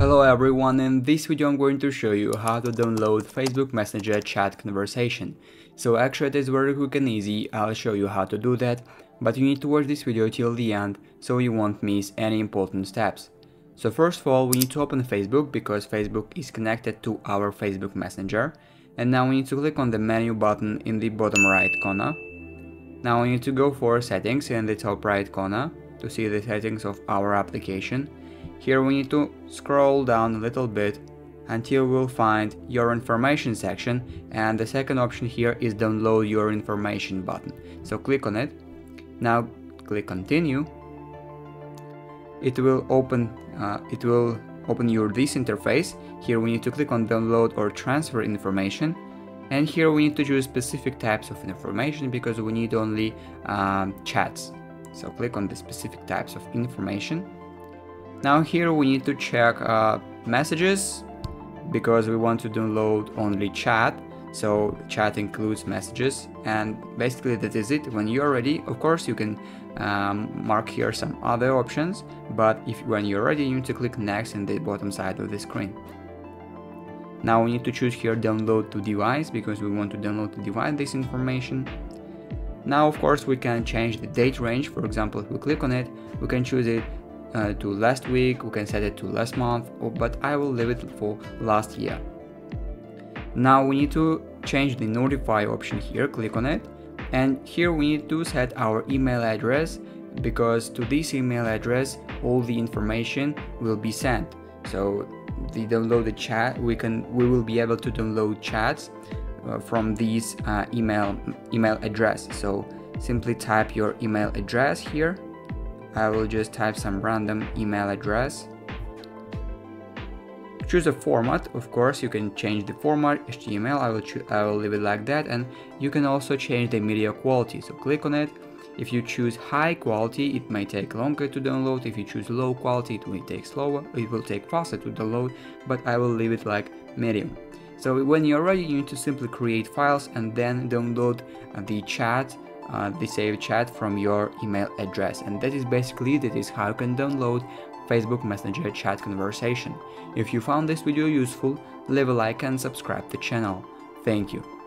Hello everyone, in this video I'm going to show you how to download Facebook Messenger chat conversation. So actually it is very quick and easy, I'll show you how to do that, but you need to watch this video till the end so you won't miss any important steps. So first of all we need to open Facebook because Facebook is connected to our Facebook Messenger and now we need to click on the menu button in the bottom right corner. Now we need to go for settings in the top right corner to see the settings of our application here we need to scroll down a little bit until we'll find your information section and the second option here is download your information button. So click on it. Now click continue. It will open uh, it will open your this interface. Here we need to click on download or transfer information and here we need to choose specific types of information because we need only um, chats. So click on the specific types of information now here we need to check uh, messages because we want to download only chat. So chat includes messages and basically that is it. When you're ready, of course you can um, mark here some other options, but if when you're ready you need to click next in the bottom side of the screen. Now we need to choose here download to device because we want to download to device this information. Now of course we can change the date range, for example if we click on it, we can choose it uh, to last week, we can set it to last month, or, but I will leave it for last year. Now we need to change the notify option here, click on it, and here we need to set our email address because to this email address all the information will be sent. So the downloaded chat, we can we will be able to download chats uh, from this uh, email email address. So simply type your email address here I will just type some random email address. Choose a format, of course you can change the format, HTML, I will, I will leave it like that and you can also change the media quality, so click on it. If you choose high quality, it may take longer to download, if you choose low quality, it will take slower, it will take faster to download, but I will leave it like medium. So when you're ready, you need to simply create files and then download the chat uh, the saved chat from your email address and that is basically that is how you can download Facebook Messenger chat conversation. If you found this video useful, leave a like and subscribe the channel. Thank you.